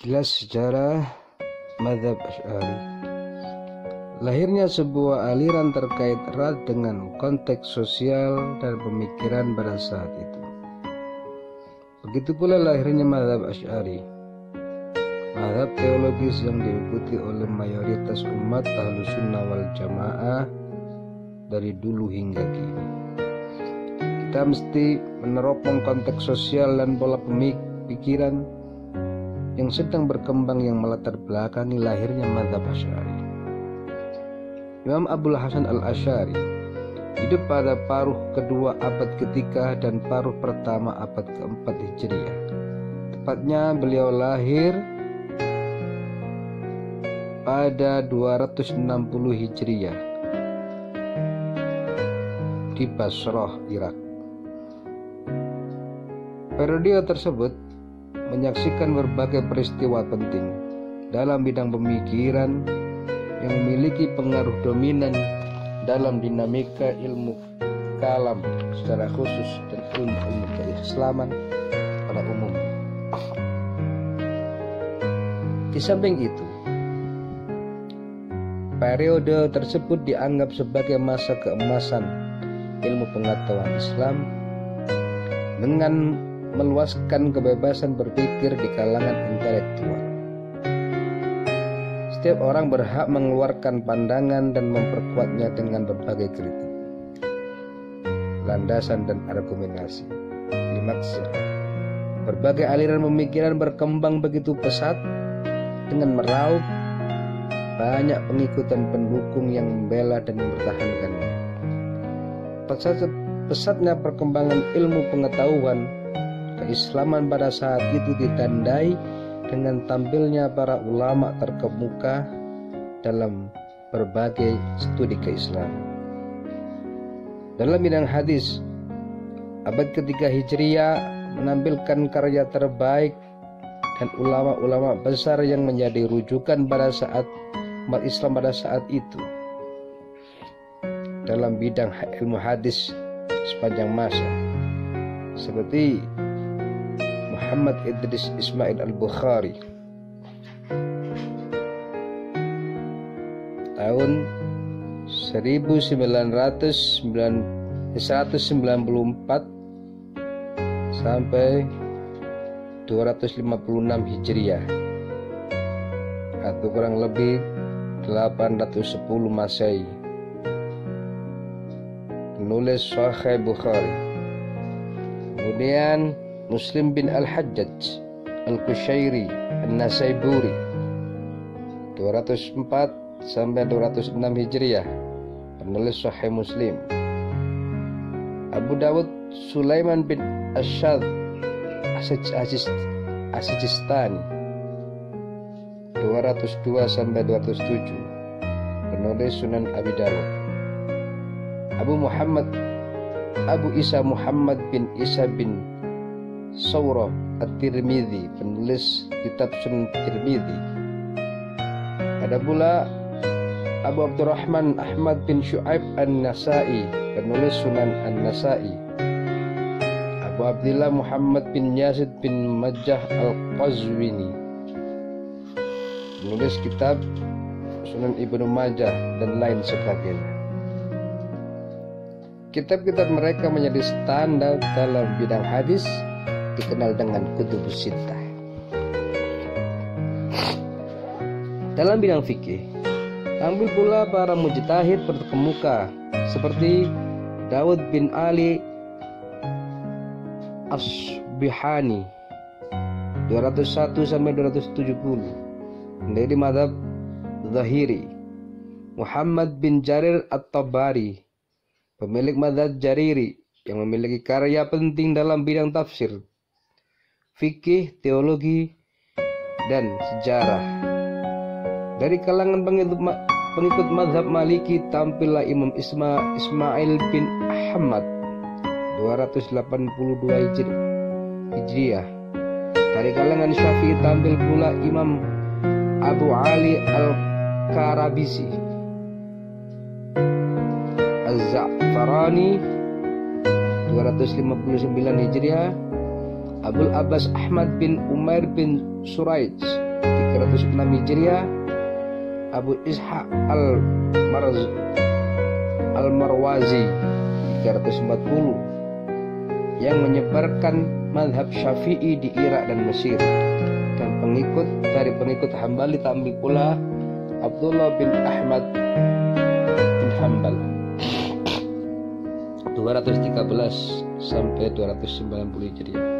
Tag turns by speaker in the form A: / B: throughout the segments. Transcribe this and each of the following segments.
A: Sekilas sejarah Madhab Ash'ari Lahirnya sebuah aliran terkait erat dengan konteks sosial dan pemikiran pada saat itu. Begitu pula lahirnya Madhab Ash'ari Madhab teologis yang diikuti oleh mayoritas umat ahlu sunnah wal jamaah dari dulu hingga kini. Kita mesti meneropong konteks sosial dan pola pemikiran yang sedang berkembang yang melatar belakangi lahirnya madhab Asy'ari. Imam Abdul Hasan al-Asy'ari hidup pada paruh kedua abad ketiga dan paruh pertama abad keempat Hijriah. Tepatnya beliau lahir pada 260 Hijriah di Basrah, Irak. Periode tersebut menyaksikan berbagai peristiwa penting dalam bidang pemikiran yang memiliki pengaruh dominan dalam dinamika ilmu kalam secara khusus dan ilmu-ilmu keislaman pada umumnya. Di samping itu, periode tersebut dianggap sebagai masa keemasan ilmu pengetahuan Islam dengan meluaskan kebebasan berpikir di kalangan intelektual. Setiap orang berhak mengeluarkan pandangan dan memperkuatnya dengan berbagai kritik, landasan dan argumentasi. Klimaksnya, berbagai aliran pemikiran berkembang begitu pesat dengan meraup banyak pengikut dan pendukung yang membela dan mempertahankannya. Pesat, pesatnya perkembangan ilmu pengetahuan keislaman pada saat itu ditandai dengan tampilnya para ulama terkemuka dalam berbagai studi keislaman. Dalam bidang hadis, abad ketiga Hijriah menampilkan karya terbaik dan ulama-ulama besar yang menjadi rujukan pada saat umat Islam pada saat itu dalam bidang ilmu hadis sepanjang masa seperti Muhammad Idris Ismail Al-Bukhari. Tahun 1994 sampai 256 Hijriah. Atau kurang lebih 810 Masehi. Penulis Sahih Bukhari. Kemudian Muslim bin Al-Hajjaj Al-Kushairi An-Nasaiburi 204 sampai 206 Hijriah. Penulis Sahih Muslim. Abu Dawud Sulaiman bin Ashad Asijistani 202 sampai 207 penulis Sunan Abi Dawud. Abu Muhammad Abu Isa Muhammad bin Isa bin Saurah At-Tirmidzi, penulis kitab Sunan Tirmidzi. Ada pula Abu Abdurrahman Ahmad bin Shu'aib An-Nasai, penulis Sunan An-Nasai. Abu Abdullah Muhammad bin Yazid bin Majah Al-Qazwini, penulis kitab Sunan Ibnu Majah dan lain sebagainya. Kitab-kitab mereka menjadi standar dalam bidang hadis dikenal dengan kutubus sittah. Dalam bidang fikih, tampil pula para mujtahid berkemuka seperti Daud bin Ali Asbihani 201 sampai 270 dari madhab Zahiri Muhammad bin Jarir At-Tabari pemilik madhab Jariri yang memiliki karya penting dalam bidang tafsir fikih, teologi, dan sejarah. Dari kalangan pengikut, mazhab Maliki tampillah Imam Isma, Ismail bin Ahmad 282 Hijriah. Dari kalangan Syafi'i tampil pula Imam Abu Ali Al-Karabisi Az-Za'farani 259 Hijriah Abul Abbas Ahmad bin Umair bin Suraij 306 Hijriah Abu Ishaq al-Marz al-Marwazi 340 yang menyebarkan madhab syafi'i di Irak dan Mesir dan pengikut dari pengikut Hambali tambil pula Abdullah bin Ahmad bin Hambal 213 sampai 290 Hijriah.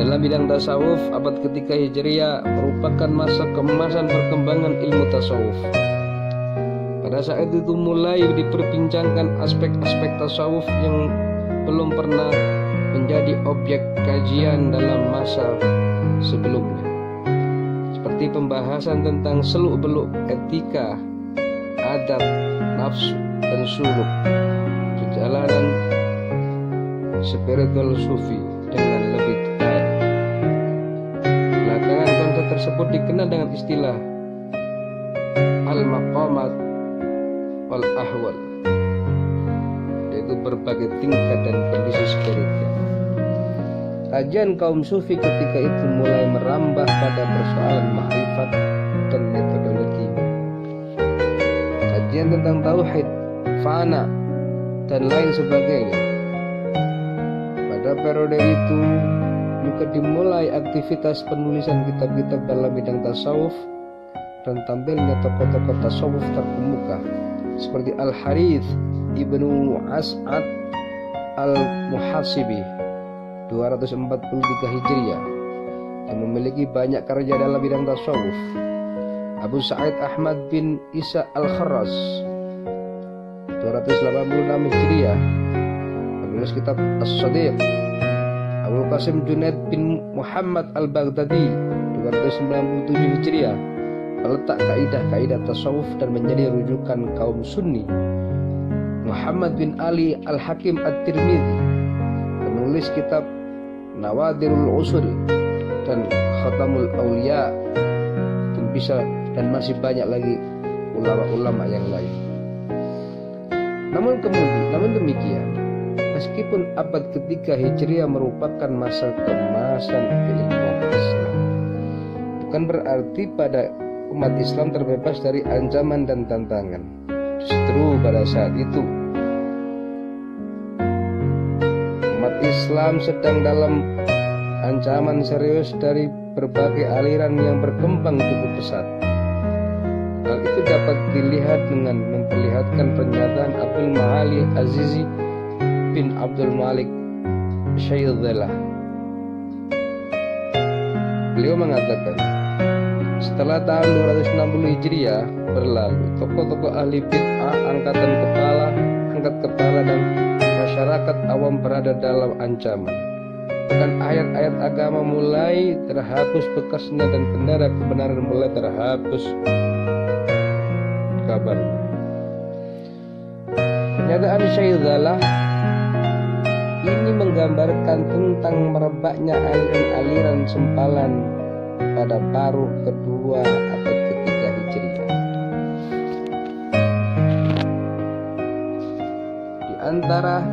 A: Dalam bidang tasawuf, abad ketiga Hijriah merupakan masa kemasan perkembangan ilmu tasawuf. Pada saat itu mulai diperbincangkan aspek-aspek tasawuf yang belum pernah menjadi objek kajian dalam masa sebelumnya. Seperti pembahasan tentang seluk-beluk etika, adab, nafsu, dan suluk perjalanan spiritual sufi tersebut dikenal dengan istilah al-maqamat wal ahwal yaitu berbagai tingkat dan kondisi spiritual. Kajian kaum sufi ketika itu mulai merambah pada persoalan makrifat dan metodologi. Kajian tentang tauhid, fana, dan lain sebagainya. Pada periode itu juga dimulai aktivitas penulisan kitab-kitab dalam bidang tasawuf dan tampilnya tokoh-tokoh tasawuf terkemuka seperti Al-Harith Ibnu As'ad Al-Muhasibi 243 Hijriah yang memiliki banyak karya dalam bidang tasawuf. Abu Sa'id Ahmad bin Isa Al-Kharras 286 Hijriah penulis kitab As-Sadiq Abu Qasim Junaid bin Muhammad Al-Baghdadi 297 Hijriah meletak kaidah-kaidah tasawuf dan menjadi rujukan kaum sunni Muhammad bin Ali Al-Hakim At-Tirmidzi penulis kitab Nawadirul Usul dan Khatamul Aulia dan bisa dan masih banyak lagi ulama-ulama yang lain. Namun kemudian, namun demikian, meskipun abad ketiga Hijriah merupakan masa kemasan ilmu Islam, bukan berarti pada umat Islam terbebas dari ancaman dan tantangan. Justru pada saat itu, umat Islam sedang dalam ancaman serius dari berbagai aliran yang berkembang cukup pesat Hal itu dapat dilihat dengan memperlihatkan pernyataan Abdul Ma'ali Azizi bin Abdul Malik Syaidzela. Beliau mengatakan, setelah tahun 260 Hijriah berlalu, tokoh-tokoh ahli bid'ah, angkatan kepala, angkat kepala dan masyarakat awam berada dalam ancaman. Bahkan ayat-ayat agama mulai terhapus bekasnya dan bendera kebenaran mulai terhapus kabar. Pernyataan Syaidalah ini menggambarkan tentang merebaknya aliran-aliran sempalan pada paruh kedua abad ketiga Hijriah. Di antara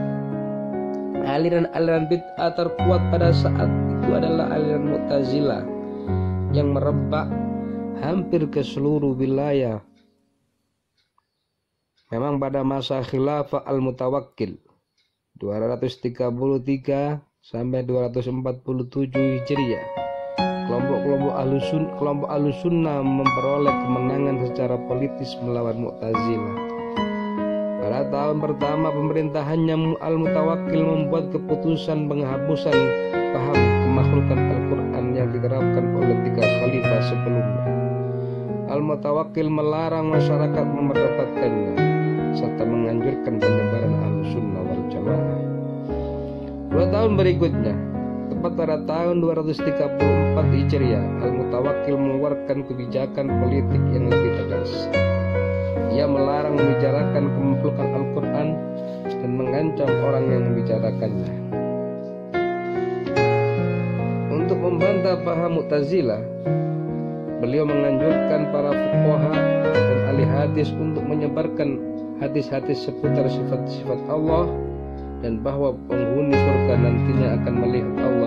A: aliran-aliran bid'ah terkuat pada saat itu adalah aliran Mu'tazilah yang merebak hampir ke seluruh wilayah Memang pada masa khilafah Al-Mutawakkil 233 sampai 247 Hijriah kelompok-kelompok alusun kelompok alusunnah memperoleh kemenangan secara politis melawan Mu'tazilah. Pada tahun pertama pemerintahannya Al-Mutawakkil membuat keputusan penghapusan paham kemakhlukan Al-Quran yang diterapkan oleh tiga khalifah sebelumnya. Al-Mutawakkil melarang masyarakat memperdebatkannya serta menganjurkan penyebaran al-sunnah wal jamaah. Dua tahun berikutnya, tepat pada tahun 234 Hijriah, Al-Mutawakkil mengeluarkan kebijakan politik yang lebih tegas. Ia melarang membicarakan kemampuan Al-Quran dan mengancam orang yang membicarakannya. Untuk membantah paham Mu'tazilah, beliau menganjurkan para fuqaha dan ahli hadis untuk menyebarkan hadis-hadis seputar sifat-sifat Allah dan bahwa penghuni surga nantinya akan melihat Allah